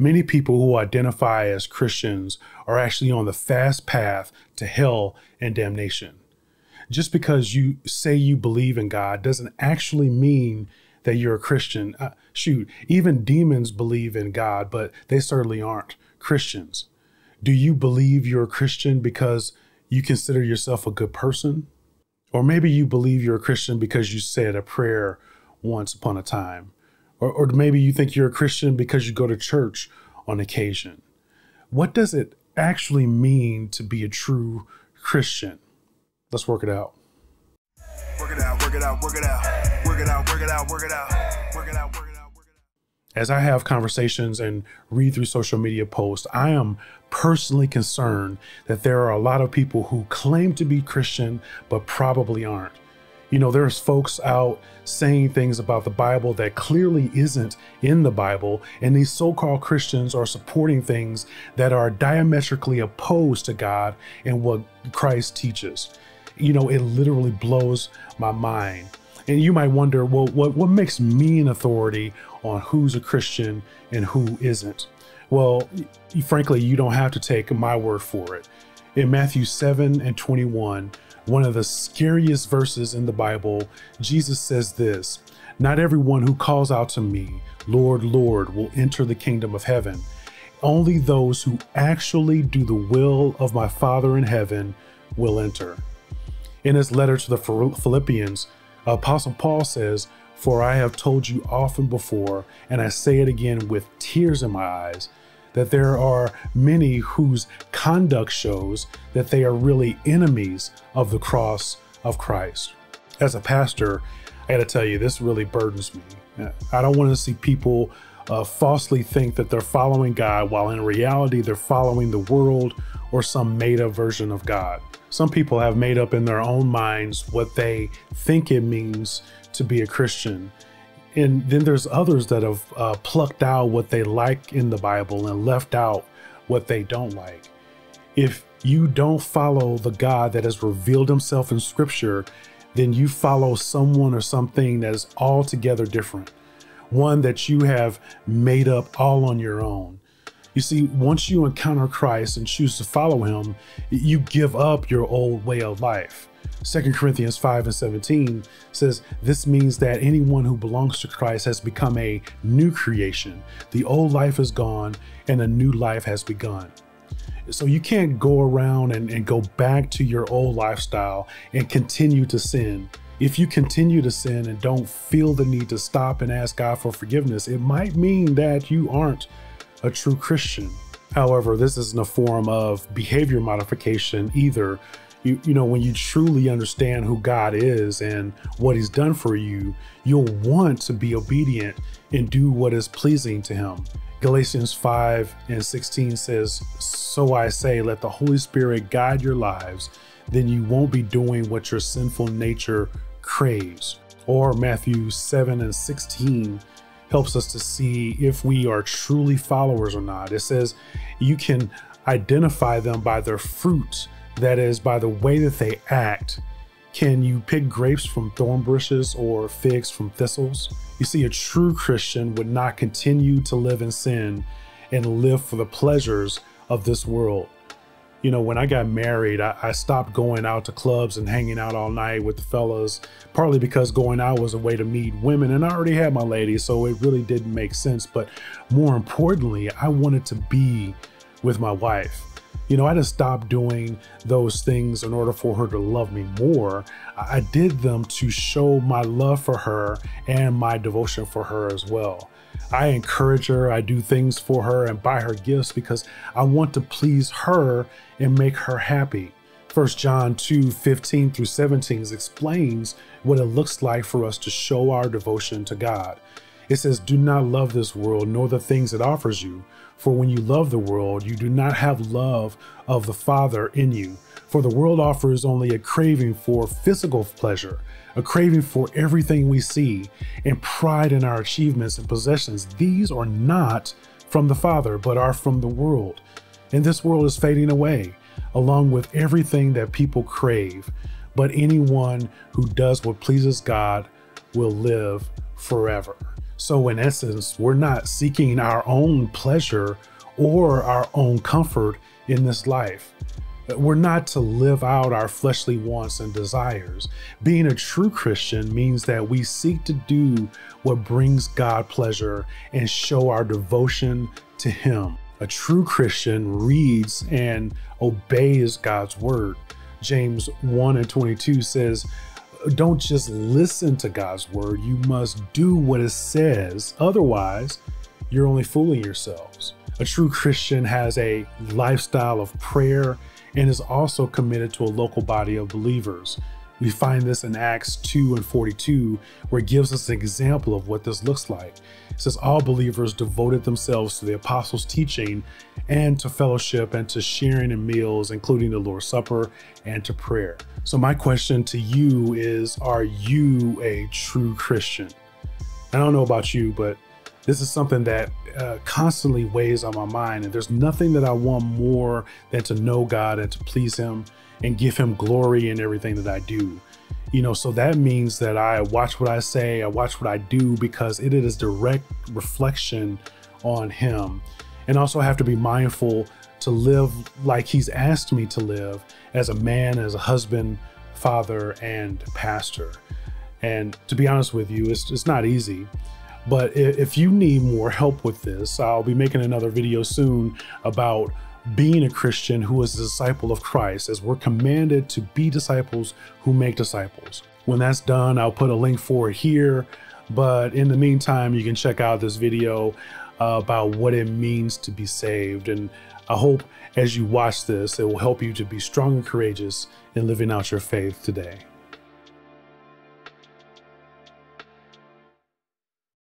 Many people who identify as Christians are actually on the fast path to hell and damnation. Just because you say you believe in God doesn't actually mean that you're a Christian. Uh, shoot, even demons believe in God, but they certainly aren't Christians. Do you believe you're a Christian because you consider yourself a good person? Or maybe you believe you're a Christian because you said a prayer once upon a time. Or, or maybe you think you're a Christian because you go to church on occasion. What does it actually mean to be a true Christian? Let's work it out. Work it out, work it out, work it out, work it out, work it out, work it out, work it out, work it out. As I have conversations and read through social media posts, I am personally concerned that there are a lot of people who claim to be Christian but probably aren't. You know, there's folks out saying things about the Bible that clearly isn't in the Bible, and these so called Christians are supporting things that are diametrically opposed to God and what Christ teaches. You know, it literally blows my mind. And you might wonder, well, what, what makes me an authority on who's a Christian and who isn't? Well, frankly, you don't have to take my word for it. In Matthew 7 and 21, one of the scariest verses in the Bible, Jesus says this Not everyone who calls out to me, Lord, Lord, will enter the kingdom of heaven. Only those who actually do the will of my Father in heaven will enter. In his letter to the Philippians, Apostle Paul says, For I have told you often before, and I say it again with tears in my eyes, that there are many whose conduct shows that they are really enemies of the cross of Christ. As a pastor, I gotta tell you, this really burdens me. I don't want to see people uh, falsely think that they're following God while in reality they're following the world or some made up version of God. Some people have made up in their own minds what they think it means to be a Christian. And then there's others that have uh, plucked out what they like in the Bible and left out what they don't like. If you don't follow the God that has revealed himself in scripture, then you follow someone or something that is altogether different, one that you have made up all on your own. You see, once you encounter Christ and choose to follow him, you give up your old way of life. 2 Corinthians 5 and 17 says, This means that anyone who belongs to Christ has become a new creation. The old life is gone and a new life has begun. So you can't go around and, and go back to your old lifestyle and continue to sin. If you continue to sin and don't feel the need to stop and ask God for forgiveness, it might mean that you aren't a true Christian. However, this isn't a form of behavior modification either. You, you know, when you truly understand who God is and what He's done for you, you'll want to be obedient and do what is pleasing to Him. Galatians 5 and 16 says, So I say, let the Holy Spirit guide your lives, then you won't be doing what your sinful nature craves. Or Matthew 7 and 16 helps us to see if we are truly followers or not. It says you can identify them by their fruit, that is, by the way that they act. Can you pick grapes from thorn bushes or figs from thistles? You see, a true Christian would not continue to live in sin and live for the pleasures of this world you know, when I got married, I, I, stopped going out to clubs and hanging out all night with the fellas, partly because going out was a way to meet women, and I already had my lady, so it really didn't make sense. But more importantly, I wanted to be with my wife. You know, I just stop doing those things in order for her to love me more. I did them to show my love for her and my devotion for her as well. I encourage her, I do things for her and buy her gifts because I want to please her and make her happy. 1 John 2 15 through 17 explains what it looks like for us to show our devotion to God. It says, Do not love this world nor the things it offers you. For when you love the world, you do not have love of the Father in you. For the world offers only a craving for physical pleasure a craving for everything we see, and pride in our achievements and possessions. These are not from the Father, but are from the world. And this world is fading away, along with everything that people crave. But anyone who does what pleases God will live forever. So, in essence, we're not seeking our own pleasure or our own comfort in this life. We're not to live out our fleshly wants and desires. Being a true Christian means that we seek to do what brings God pleasure and show our devotion to Him. A true Christian reads and obeys God's word. James 1 and 22 says, Don't just listen to God's word, you must do what it says. Otherwise, you're only fooling yourselves. A true Christian has a lifestyle of prayer and is also committed to a local body of believers. We find this in Acts 2 and 42, where it gives us an example of what this looks like. It says, All believers devoted themselves to the apostles' teaching and to fellowship and to sharing in meals, including the Lord's Supper and to prayer. So, my question to you is Are you a true Christian? I don't know about you, but this is something that uh, constantly weighs on my mind. And there's nothing that I want more than to know God and to please Him and give Him glory in everything that I do. You know, so that means that I watch what I say, I watch what I do because it is direct reflection on Him. And also, I have to be mindful to live like He's asked me to live as a man, as a husband, father, and pastor. And to be honest with you, it's, it's not easy. But if you need more help with this, I'll be making another video soon about being a Christian who is a disciple of Christ, as we're commanded to be disciples who make disciples. When that's done, I'll put a link for it here. But in the meantime, you can check out this video uh, about what it means to be saved. And I hope as you watch this, it will help you to be strong and courageous in living out your faith today.